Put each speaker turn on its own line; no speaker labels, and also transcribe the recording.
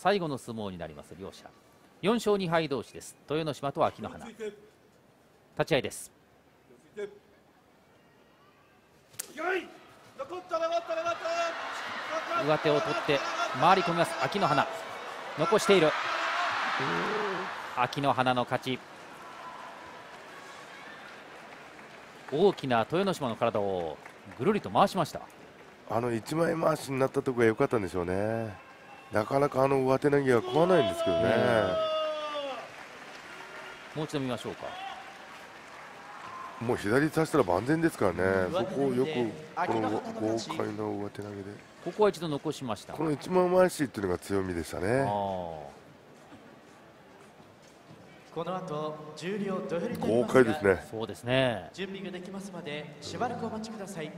最後の相撲になります両者。4勝2敗同士です。豊ノ島と秋の花。立ち合いです。上手を取って回り込みます。秋の花。残している。秋の花の勝ち。大きな豊ノ島の体をぐるりと回しました。
あの一枚回しになったところが良かったんでしょうねなかなかあの上手投げは食わないんですけどね、
もう一度見ましょうか。
もう左差したら万全ですからね、そこをよくこの豪快な上手投げで。
ここは一度残しました。
この一枚回しっていうのが強みでしたね。
この後重量
豪快ですね。
そうですね。
準備ができますまでしばらくお待ちください